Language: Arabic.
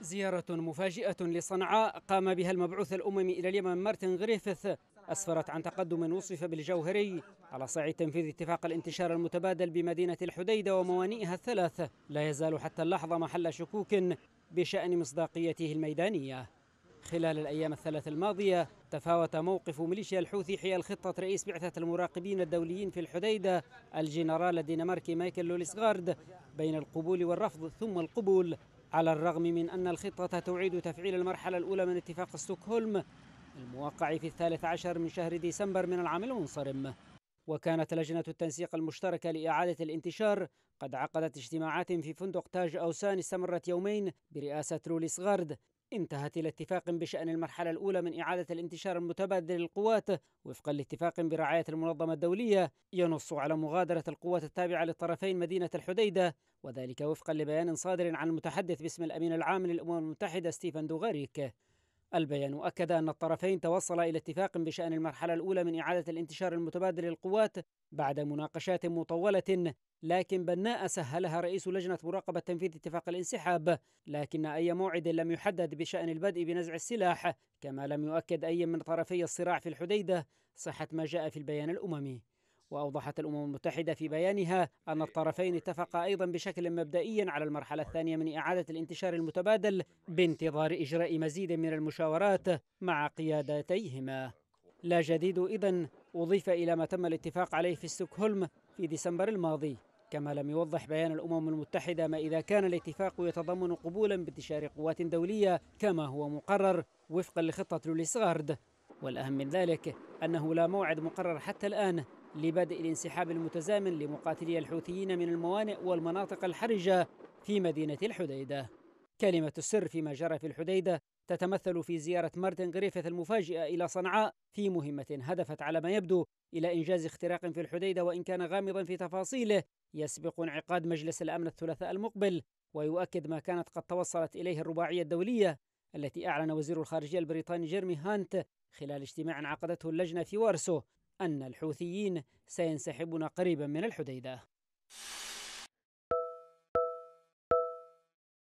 زيارة مفاجئة لصنعاء قام بها المبعوث الأممي إلى اليمن مارتن غريفيث. أسفرت عن تقدم وصف بالجوهري على صعيد تنفيذ اتفاق الانتشار المتبادل بمدينة الحديدة وموانئها الثلاث. لا يزال حتى اللحظة محل شكوك بشأن مصداقيته الميدانية. خلال الأيام الثلاث الماضية تفاوت موقف ميليشيا الحوثي حيال خطة رئيس بعثة المراقبين الدوليين في الحديدة الجنرال الدنماركي مايكل لوليسغارد بين القبول والرفض ثم القبول على الرغم من أن الخطة تعيد تفعيل المرحلة الأولى من اتفاق ستوكهولم الموقع في الثالث عشر من شهر ديسمبر من العام المنصرم. وكانت لجنة التنسيق المشتركة لإعادة الانتشار قد عقدت اجتماعات في فندق تاج أوسان استمرت يومين برئاسة روليس غارد انتهت إلى اتفاق بشأن المرحلة الأولى من إعادة الانتشار المتبادل للقوات وفقا لاتفاق برعاية المنظمة الدولية ينص على مغادرة القوات التابعة للطرفين مدينة الحديدة وذلك وفقا لبيان صادر عن المتحدث باسم الأمين العام للأمم المتحدة ستيفن دوغاريك. البيان. أكد أن الطرفين توصلا إلى اتفاق بشأن المرحلة الأولى من إعادة الانتشار المتبادل للقوات بعد مناقشات مطولة لكن بناء سهلها رئيس لجنة مراقبة تنفيذ اتفاق الانسحاب. لكن أي موعد لم يحدد بشأن البدء بنزع السلاح كما لم يؤكد أي من طرفي الصراع في الحديدة. صحة ما جاء في البيان الأممي. وأوضحت الأمم المتحدة في بيانها أن الطرفين اتفقا أيضا بشكل مبدئي على المرحلة الثانية من إعادة الانتشار المتبادل بانتظار إجراء مزيد من المشاورات مع قيادتيهما. لا جديد إذن أضيف إلى ما تم الاتفاق عليه في ستوكهولم في ديسمبر الماضي. كما لم يوضح بيان الأمم المتحدة ما إذا كان الاتفاق يتضمن قبولا بانتشار قوات دولية كما هو مقرر وفقا لخطة لوليسغارد. والأهم من ذلك أنه لا موعد مقرر حتى الآن لبدء الانسحاب المتزامن لمقاتلي الحوثيين من الموانئ والمناطق الحرجة في مدينة الحديدة. كلمة السر فيما جرى في الحديدة تتمثل في زيارة مارتن غريفيث المفاجئة إلى صنعاء في مهمة هدفت على ما يبدو إلى إنجاز اختراق في الحديدة وإن كان غامضا في تفاصيله يسبق انعقاد مجلس الأمن الثلاثاء المقبل ويؤكد ما كانت قد توصلت إليه الرباعية الدولية التي أعلن وزير الخارجية البريطاني جيرمي هانت خلال اجتماع عقدته اللجنة في وارسو أن الحوثيين سينسحبون قريبا من الحديدة.